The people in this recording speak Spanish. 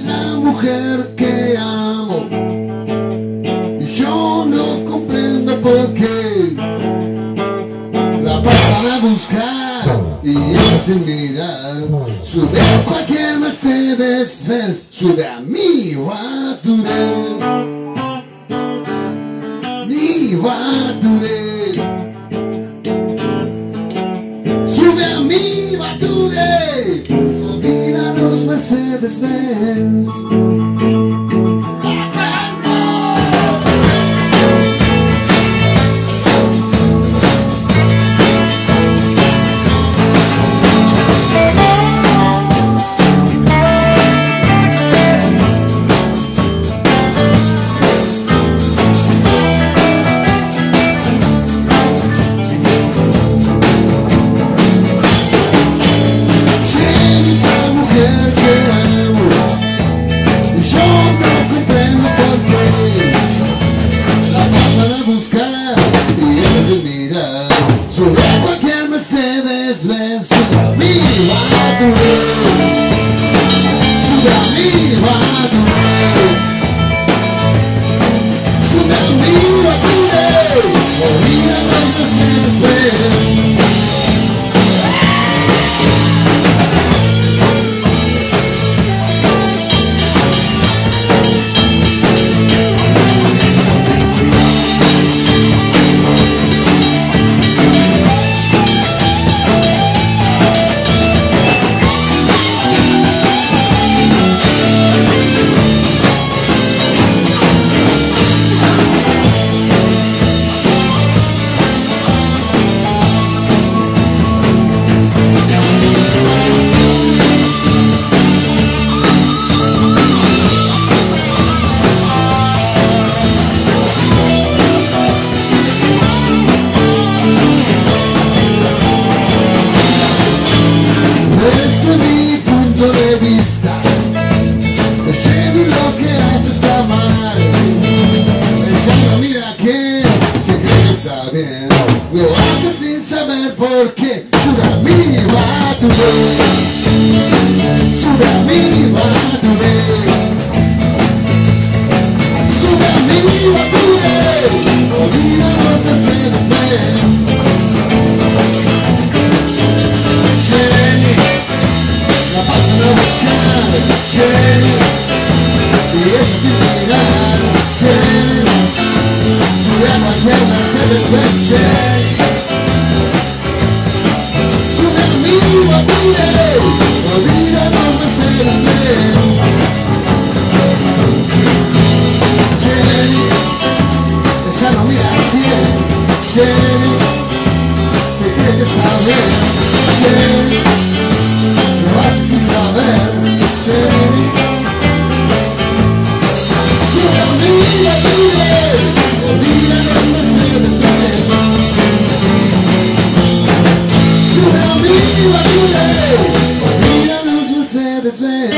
es la mujer que amo. Y yo no comprendo por qué la pasan a buscar y ella sin mirar. Sube a cualquier Mercedes Benz, sube a mi Waturé. Mi Waturé. Christmas dance. Me like a porque Tsunami va a tu Tsunami va say